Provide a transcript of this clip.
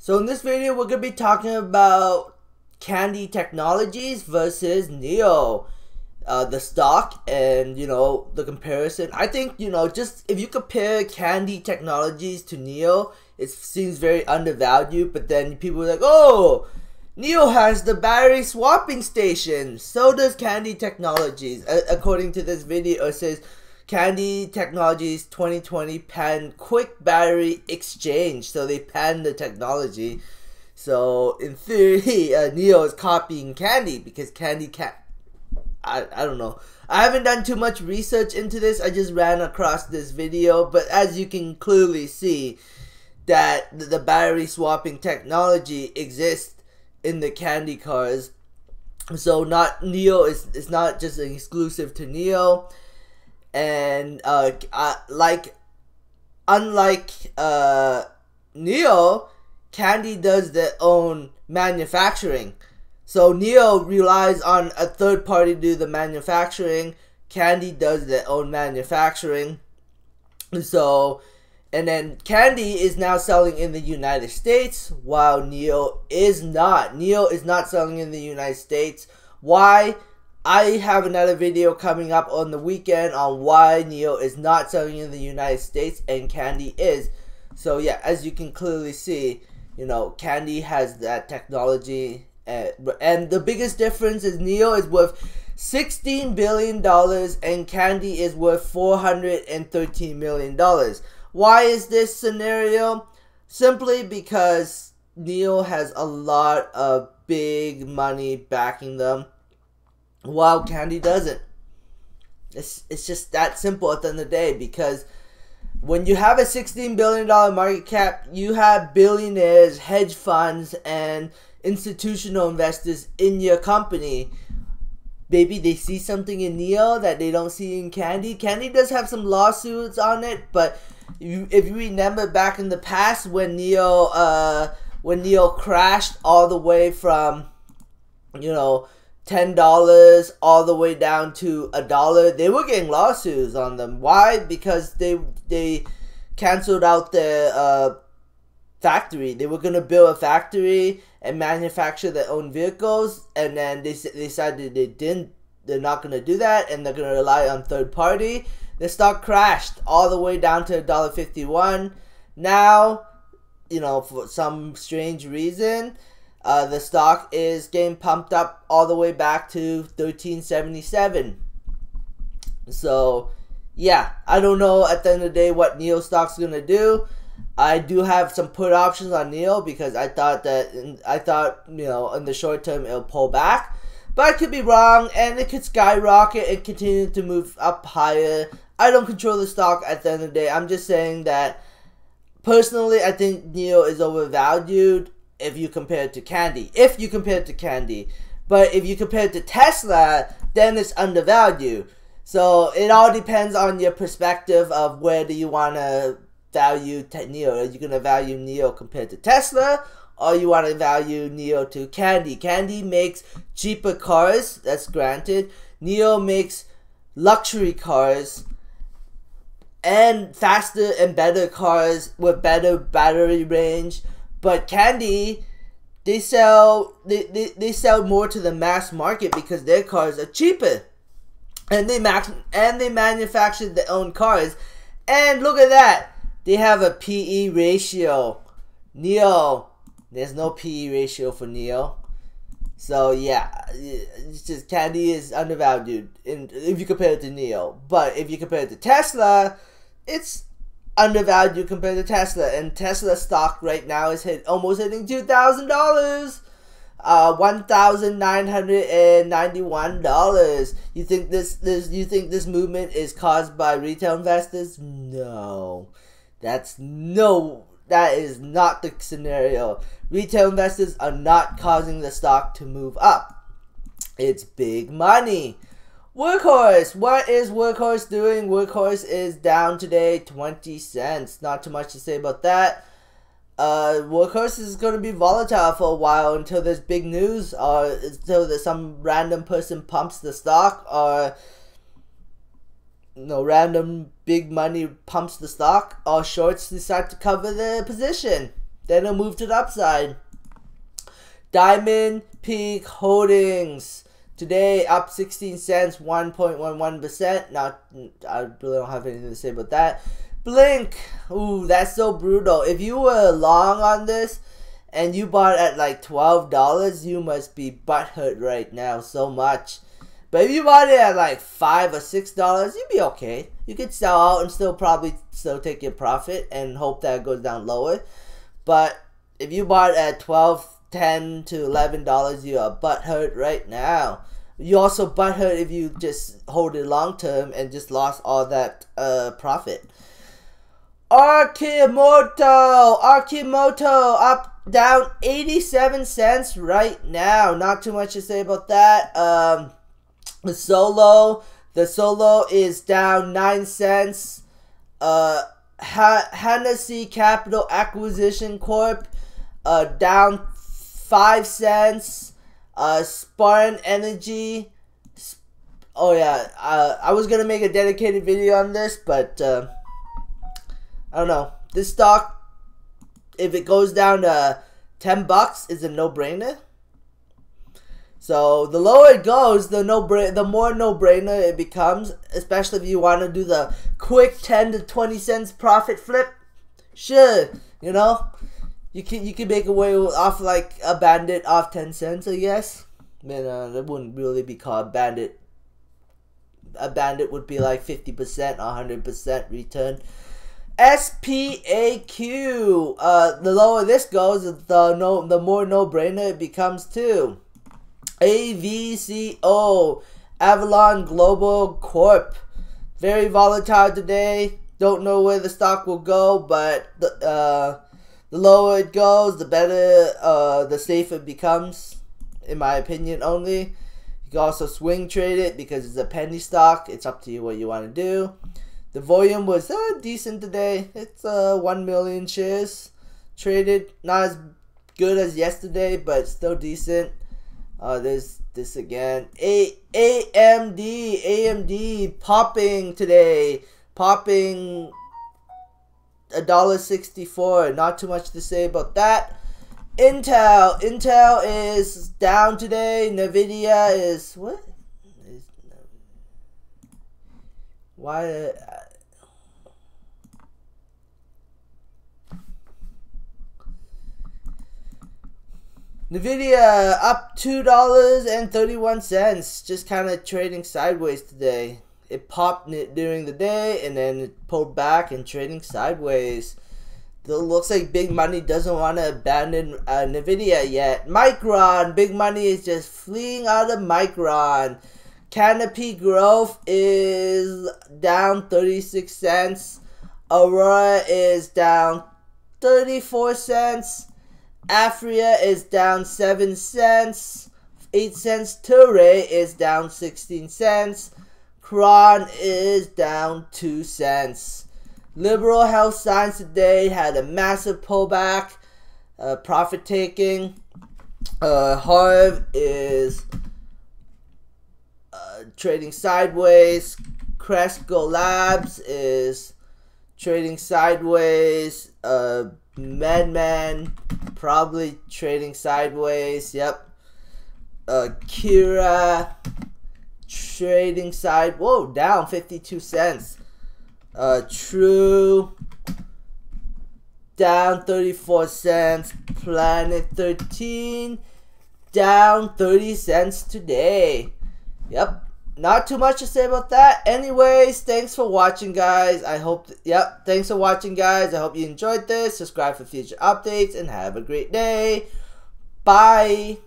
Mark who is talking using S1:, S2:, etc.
S1: So in this video, we're going to be talking about Kandi Technologies versus NIO, Uh, the stock and, you know, the comparison. I think, you know, just if you compare Kandi Technologies to NIO, it seems very undervalued. But then people are like, oh, NIO has the battery swapping station. So does Kandi Technologies. according to this video, it says Kandi Technologies 2020 patent quick battery exchange. So they patent the technology. So in theory, uh, NIO is copying Kandi because Kandi can I, I don't know. I haven't done too much research into this. I just ran across this video, but as you can clearly see, that the battery swapping technology exists in the Kandi cars. So not NIO is it's not just exclusive to NIO and uh, uh like unlike uh NIO, Kandi does their own manufacturing. So NIO relies on a third party to do the manufacturing. Kandi does their own manufacturing. So and then Kandi is now selling in the United States while NIO is not. NIO is not selling in the United States. Why? I have another video coming up on the weekend on why NIO is not selling in the United States and Kandi is. So yeah, as you can clearly see, you know, Kandi has that technology and, and the biggest difference is NIO is worth $16 billion and Kandi is worth $413 million. Why is this scenario? Simply because NIO has a lot of big money backing them while Kandi doesn't. It's, it's just that simple at the end of the day because when you have a $16 billion market cap, you have billionaires, hedge funds, and institutional investors in your company. Maybe they see something in NIO that they don't see in Kandi. Kandi does have some lawsuits on it, but you, if you remember back in the past when NIO, uh, when NIO crashed all the way from, you know, ten dollars all the way down to a dollar. They were getting lawsuits on them. Why? Because they they canceled out their uh, factory. They were gonna build a factory and manufacture their own vehicles, and then they, they decided they didn't. They're not gonna do that, and they're gonna rely on third party. The stock crashed all the way down to a dollar fifty one. Now, you know, for some strange reason, uh, the stock is getting pumped up all the way back to 1377. So, yeah, I don't know at the end of the day what NIO stock's gonna do. I do have some put options on NIO because I thought that I thought you know in the short term it'll pull back, but I could be wrong and it could skyrocket and continue to move up higher. I don't control the stock at the end of the day. I'm just saying that personally I think NIO is overvalued if you compare it to Kandi. If you compare it to Kandi. But if you compare it to Tesla, then it's undervalued. So it all depends on your perspective of where do you want to value NIO. Are you going to value NIO compared to Tesla? Or you want to value NIO to Kandi? Kandi makes cheaper cars, that's granted. NIO makes luxury cars and faster and better cars with better battery range but Kandi, they sell they, they, they sell more to the mass market because their cars are cheaper. And they max and they manufacture their own cars. And look at that. They have a PE ratio. NIO. There's no PE ratio for NIO. So yeah, it's just Kandi is undervalued in, if you compare it to NIO. But if you compare it to Tesla, it's undervalued compared to Tesla. And Tesla stock right now is hit almost hitting two thousand dollars. Uh, one thousand nine hundred and ninety-one dollars. You think this this you think this movement is caused by retail investors? No, that's no. That is not the scenario. Retail investors are not causing the stock to move up. It's big money. Workhorse, what is Workhorse doing? Workhorse is down today 20 cents. Not too much to say about that. Uh, Workhorse is going to be volatile for a while until there's big news or until there's some random person pumps the stock or no random big money pumps the stock or shorts decide to cover the position. then it'll move to the upside. Diamond Peak Holdings. Today up 16 cents, 1.11%. Not, I really don't have anything to say about that. Blink. Ooh, that's so brutal. If you were long on this and you bought at like $12, you must be butthurt right now so much. But if you bought it at like 5 or $6, you'd be okay. You could sell out and still probably still take your profit and hope that it goes down lower. But if you bought at 12 10 to 11 dollars you are butthurt right now. You also butthurt if you just hold it long term and just lost all that uh, profit. Arcimoto Arcimoto up down 87 cents right now. Not too much to say about that. Um the solo the solo is down 9 cents. Uh ha- Hennessy Capital Acquisition Corp uh, down five cents. Uh, Spartan Energy. Oh yeah, uh, I was gonna make a dedicated video on this, but uh, I don't know. This stock, if it goes down to ten bucks, is a no-brainer. So the lower it goes, the no the more no-brainer it becomes. Especially if you want to do the quick ten to twenty cents profit flip. Sure, you know. You can you can make away off like a bandit off ten cents, I guess. Man, uh, that wouldn't really be called bandit. A bandit would be like fifty percent, hundred percent return. SPAQ. Uh, the lower this goes, the no, the more no-brainer it becomes too. AVCO, Avalon Global Corp. Very volatile today. Don't know where the stock will go, but the uh the lower it goes, the better, uh, the safer it becomes, in my opinion only. You can also swing trade it because it's a penny stock. It's up to you what you want to do. The volume was uh, decent today. It's uh, 1 million shares traded. Not as good as yesterday, but still decent. Uh, there's this again. A AMD, AMD popping today. Popping a dollar sixty four. Not too much to say about that. Intel, Intel is down today. Nvidia is what? Is, why? Uh, Nvidia up two dollars and thirty one cents, just kind of trading sideways today it popped during the day and then it pulled back and trading sideways. It looks like Big Money doesn't want to abandon uh, Nvidia yet. Micron, Big Money is just fleeing out of Micron. Canopy Growth is down 36 cents. Aurora is down 34 cents. Aphria is down 7 cents. 8 cents. Tilray is down 16 cents. Kron is down 2 cents. Liberal Health Science today had a massive pullback, uh, profit taking. Uh, Harv is uh, trading sideways. Cresco Labs is trading sideways. Uh, MedMen probably trading sideways. Yep. Uh, Kira trading side. Whoa, down 52 cents. Uh, True down 34 cents. Planet 13 down 30 cents today. Yep. Not too much to say about that. Anyways, thanks for watching, guys. I hope, yep, thanks for watching, guys. I hope you enjoyed this. Subscribe for future updates and have a great day. Bye.